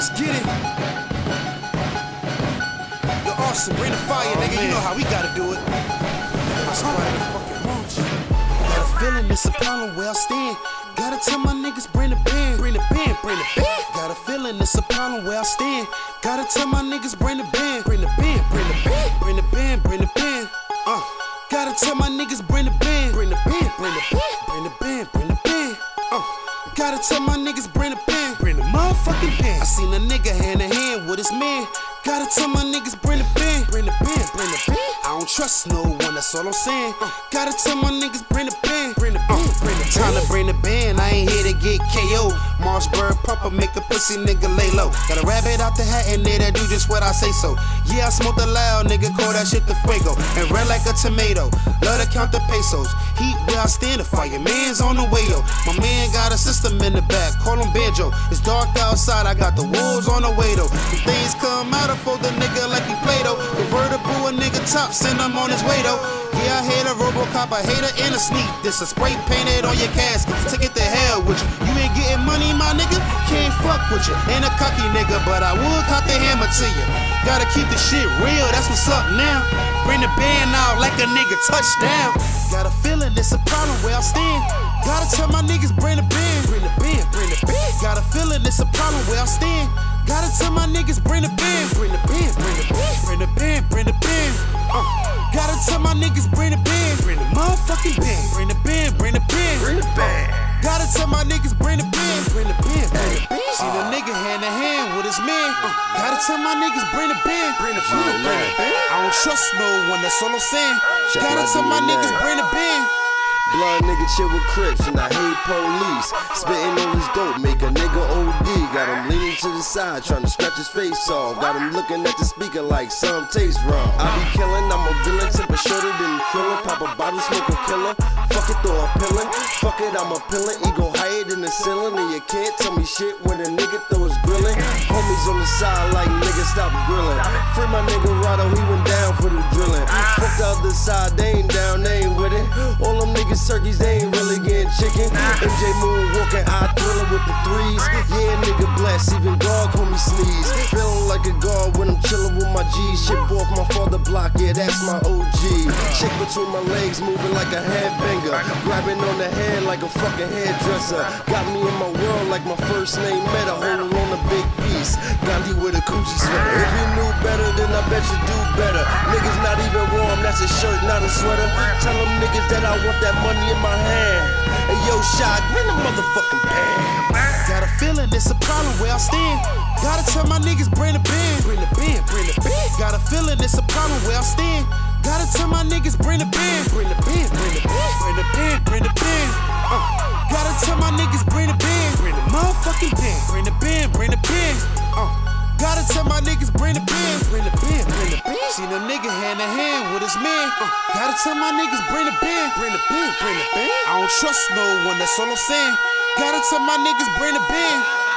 Let's get it. Yo, Arson, bring the fire, nigga. You know how we gotta do it. Got a feeling it's a problem where I stand. Gotta tell my niggas bring the band, bring the band, bring the band. Got a feeling it's a problem where I stand. Gotta tell my niggas bring the band, bring the band, bring the band, bring the band, bring the band. Uh, gotta tell my niggas gotta tell my niggas bring the band, bring the motherfucking band. I seen a nigga hand in hand with his man. Gotta tell my niggas bring the band, bring the band, bring the band. I don't trust no one, that's all I'm saying. Uh, gotta tell my niggas bring the band, bring the band, bring the band. Time to bring the band, I ain't here get KO. Mossberg pumper, make a pussy nigga lay low. Got a rabbit out the hat and there that do just what I say so. Yeah, I smoke the loud, nigga, call that shit the fuego. And red like a tomato, love to count the pesos. Heat where I stand, the fireman's on the way, yo. My man got a system in the back, call him Banjo. It's dark outside, I got the wolves on the way though. When things come out, I fold the nigga like he Play Doh. Convertible, a nigga top, send him on his way though. Yeah, I hate a Robocop, a hater and a sneak. This a spray painted on your casket. Take it to hell with you. You ain't getting money, my nigga. Can't fuck with you. Ain't a cocky nigga, but I would cock the hammer to you. Gotta keep the shit real, that's what's up now. Bring the band out like a nigga touchdown. Got a feeling it's a problem where I stand. Gotta tell my niggas bring the band, bring the band, bring the band. Got a feeling it's a problem where I stand. Gotta tell my niggas bring the band, bring the band, bring the band, bring the band, bring the band. Uh, gotta tell my niggas bring the band, bring the motherfucking band, bring the band, bring the band, bring the band. Gotta tell my niggas bring the band, bring the band, bring the band. See the nigga hand in hand with his man. Uh, gotta tell my niggas bring the band, bring the band, bring the band. I don't trust no one, that's all I'm saying. Gotta tell my niggas bring the band. Blood nigga chill with Crips and I hate police. Spitting on his dope, make a nigga OD. Got him leaning to the side, trying to scratch his face off. Got him looking at the speaker like some taste wrong. I be killing, I'm a villain, tip temper shorter than killing. Pop a bottle, smoke a killer. Fuck it, throw a pillin'. Fuck it, I'm a pillin'. Ego higher than the ceiling, and you can't tell me shit when a nigga throw his grillin'. Homies on the side like nigga stop grillin'. Free my nigga Rado, he went down for the drillin'. Fuck the other side, they turkeys, they ain't really getting chicken. MJ Moon walking, I thrillin' with the threes. Yeah, nigga bless, even God me sneeze. Feeling like a god when I'm chillin' with my G's. Ship off my father block, yeah, that's my OG. Shake between my legs, moving like a headbanger. Grabbing on the head like a fucking hairdresser. Got me in my world like my first name met Meta, holding on a big piece. Gandhi with a Coogi sweater. If you knew better, then I bet you do better. Niggas not even warm, that's a shirt, not a sweater. Tell them niggas that I want that money in my hand. Hey yo, shot, bring the motherfucking band. Got a feeling it's a problem where I stand. Gotta tell my niggas bring the band, bring the band, bring the band. Got a feeling it's a problem where I stand. Gotta tell my niggas bring the band, bring the band, bring the band, bring the band, bring the band. Uh, gotta tell my niggas bring the band, bring the motherfucking band, bring the band, bring the band. Uh, gotta tell my niggas bring the band, bring the band, bring the band. Seen a nigga hand in hand with his man. Uh, gotta tell my niggas bring the band, bring the band, bring the band. I don't trust no one, that's all I'm saying. Gotta tell my niggas bring the band.